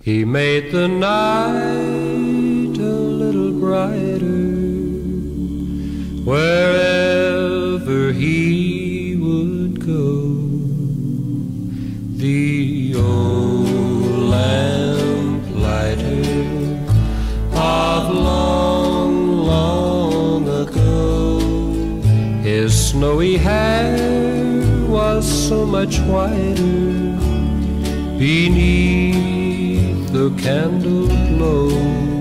He made the night a little brighter wherever he would go. The old lamplighter of long, long ago. His snowy hair was so much whiter beneath the